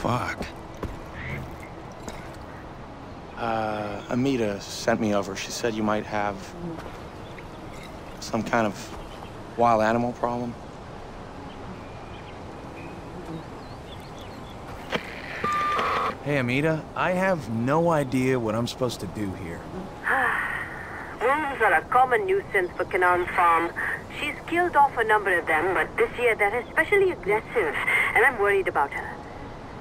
Fuck. Uh, Amita sent me over. She said you might have some kind of wild animal problem. Hey, Amita, I have no idea what I'm supposed to do here. Wolves are a common nuisance for Canaan Farm. She's killed off a number of them, but this year they're especially aggressive, and I'm worried about her.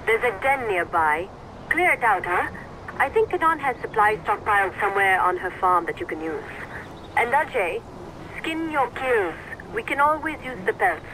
There's a den nearby. Clear it out, huh? I think Kanan has supplies stockpiled somewhere on her farm that you can use. And Ajay, skin your kills. We can always use the pelts.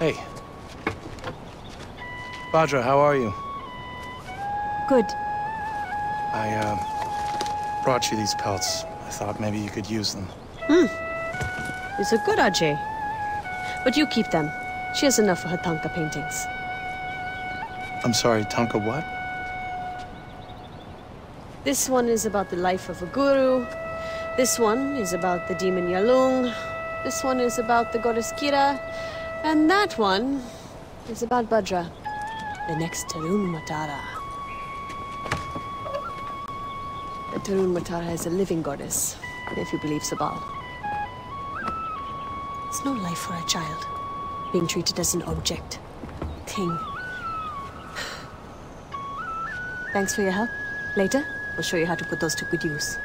Hey. Bhadra, how are you? Good. I, uh, brought you these pelts. I thought maybe you could use them. These are good, Ajay. But you keep them. She has enough for her Tanka paintings. I'm sorry, Tonka what? This one is about the life of a guru. This one is about the demon Yalung. This one is about the goddess Kyra. And that one is about Bhadra, the next Tarun Matara. The Tarun Matara is a living goddess, if you believe Sabal. It's no life for a child, being treated as an object, thing. Thanks for your help. Later, we'll show you how to put those to good use.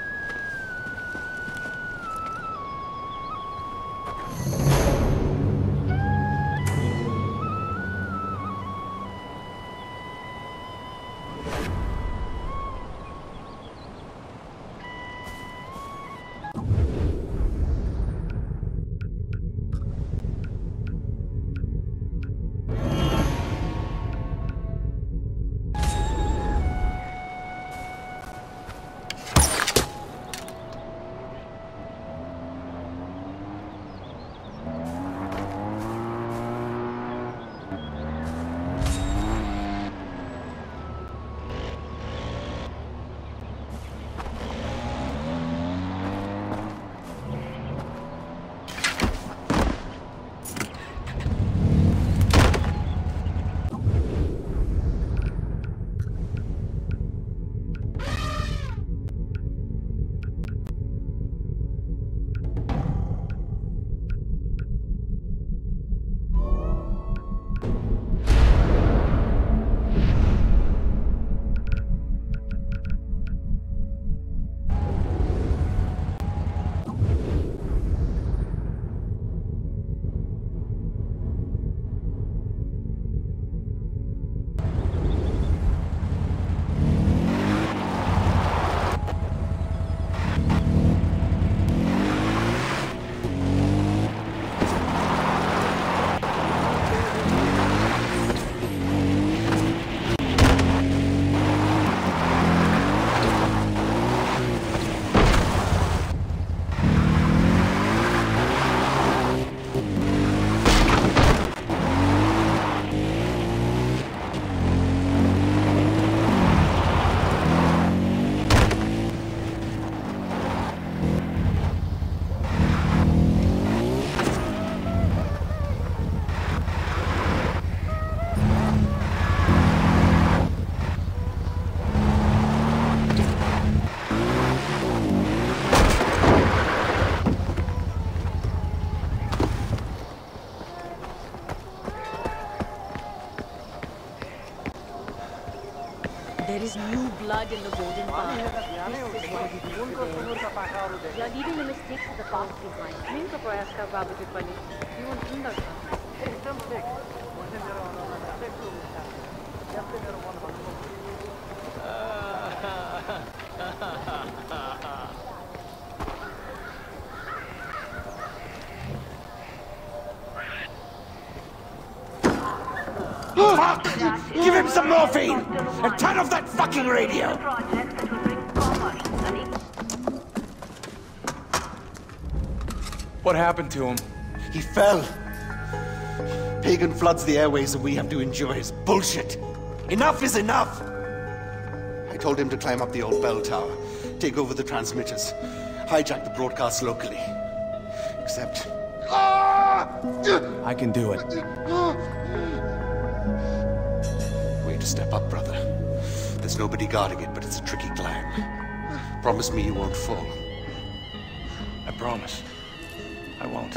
is new blood in the Golden Path. This is what it is today. You are leaving the mistakes of the past behind. Minka proyaska babuji pani. जीवन सुंदर था एकदम fix मुझे मेरा होना fix हो गया जब से मेरा मन Give him some morphine! And turn off that fucking radio! Projects that will bring commerce and What happened to him? He fell. Pagan floods the airways and we have to endure his bullshit. Enough is enough! I told him to climb up the old bell tower, take over the transmitters, hijack the broadcast locally. Except. I can do it. To step up, brother. There's nobody guarding it, but it's a tricky climb. Promise me you won't fall. I promise. I won't.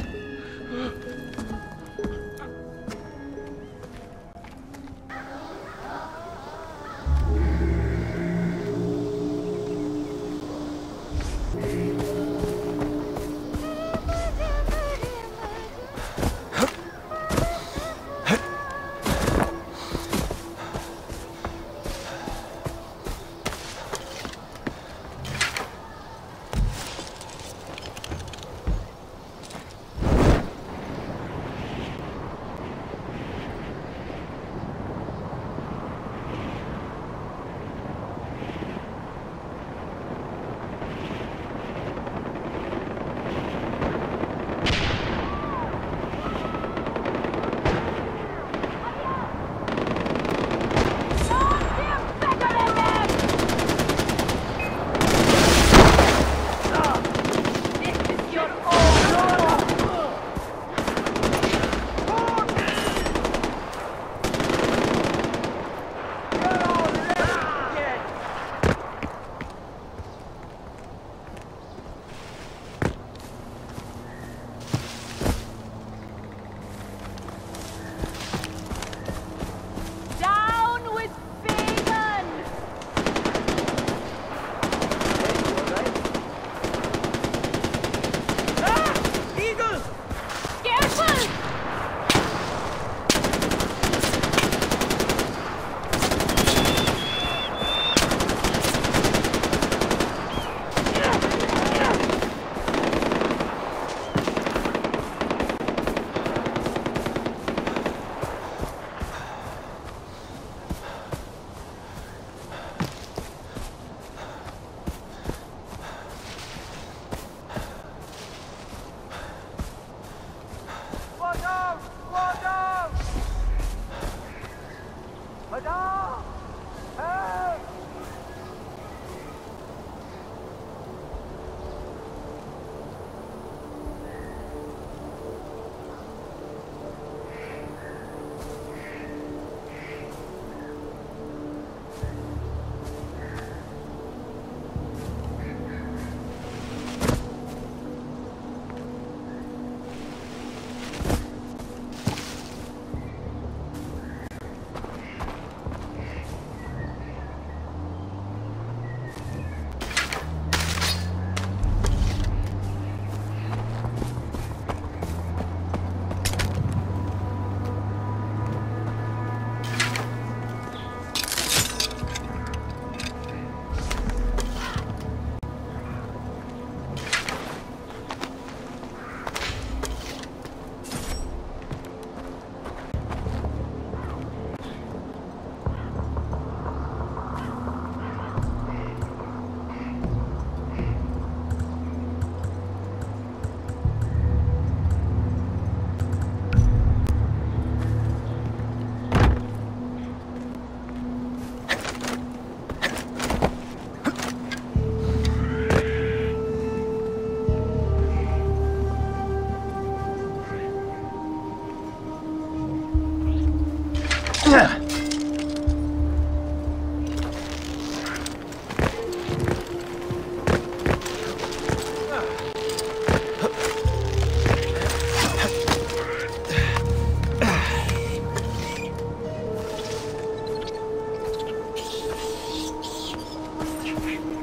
Bye.